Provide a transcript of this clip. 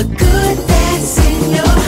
the good that's in your